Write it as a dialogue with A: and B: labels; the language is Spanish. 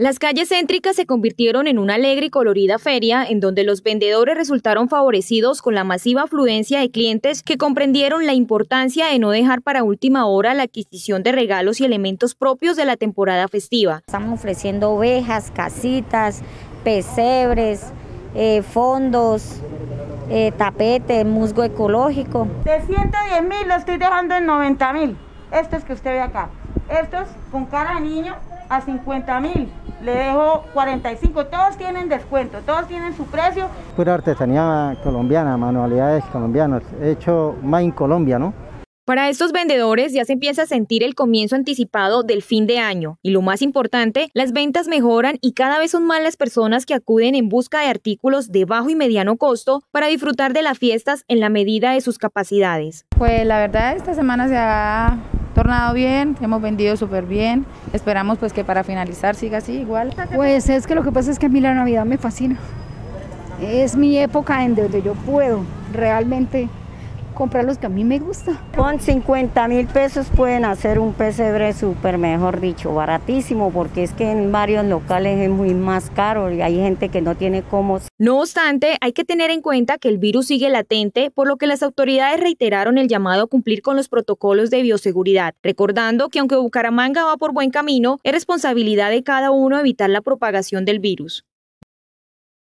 A: Las calles céntricas se convirtieron en una alegre y colorida feria en donde los vendedores resultaron favorecidos con la masiva afluencia de clientes que comprendieron la importancia de no dejar para última hora la adquisición de regalos y elementos propios de la temporada festiva.
B: Estamos ofreciendo ovejas, casitas, pesebres, eh, fondos, eh, tapete, musgo ecológico.
C: De 110 mil lo estoy dejando en 90 mil. Estos que usted ve acá. Estos con cara de niño a 50 mil. Le dejo 45. Todos tienen descuento, todos tienen su precio.
D: Pura artesanía colombiana, manualidades colombianas. Hecho más en Colombia, ¿no?
A: Para estos vendedores ya se empieza a sentir el comienzo anticipado del fin de año y lo más importante, las ventas mejoran y cada vez son más las personas que acuden en busca de artículos de bajo y mediano costo para disfrutar de las fiestas en la medida de sus capacidades.
E: Pues la verdad esta semana se ha tornado bien, hemos vendido súper bien, esperamos pues que para finalizar siga así igual.
F: Pues es que lo que pasa es que a mí la Navidad me fascina, es mi época en donde yo puedo realmente comprar los que a mí me gusta.
B: Con 50 mil pesos pueden hacer un pesebre súper, mejor dicho, baratísimo, porque es que en varios locales es muy más caro y hay gente que no tiene cómo.
A: No obstante, hay que tener en cuenta que el virus sigue latente, por lo que las autoridades reiteraron el llamado a cumplir con los protocolos de bioseguridad, recordando que aunque Bucaramanga va por buen camino, es responsabilidad de cada uno evitar la propagación del virus.